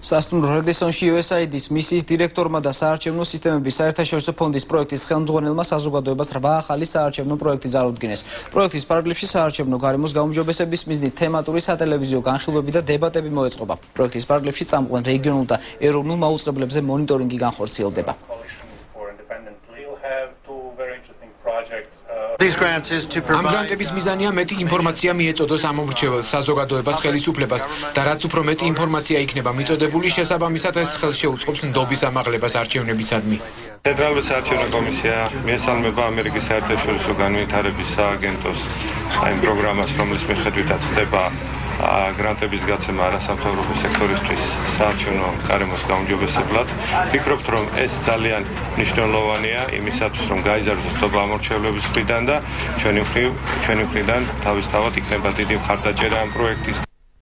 სასტუმრო რედესონში USAID-ის მისიის დირექტორმა და საარჩევნო სისტემების საერთაშორისო ფონდის პროექტის ხელმძღვანელმა საზოგადოებას რვა ახალი საარჩევნო პროექტი წარუდგინეს. პროექტის პარაგლიფში საარჩევნო გარემოს გაუმჯობესების მიზნით თემატური სატელევიზიო განხილვები და დებატები მოეწყობა. პროექტის პარაგლიფში წამყვან რეგიონულ და ეროვნულ მაუწყებლებზე მონიტორინგი განხორციელდება. ამ გრანტების მიზანია მეტი ინფორმაცია მიეწოდოს ამომრჩეველს, საზოგადოებას, ხელისუფლებას და რაც უფრო მეტი ინფორმაცია იქნება მიწოდებული, შესაბამისად ეს ხელშეუწყობს ნდობის ამაღლებას არჩევნებისადმი. ფედერალური საარჩევნო კომისია მიესალმება ამერიკის საერთაშორისო განვითარების სააგენტოს აი პროგრამას, რომლის მიხედვითაც ხდება გრანტების გაცემა არასამთავრობო სექტორისთვის საარჩევნო გარემოს გაუმჯობესებლად. ვფიქრობთ, რომ ეს ძალიან მნიშვნელოვანია იმისათვის, რომ გაიზარდოს თობა ამორჩევლების მხრიდან და ჩვენი მხრივ ჩვენი მხრიდან თავისთავად იქნება დიდი მხარდაჭერა ამ პროექტის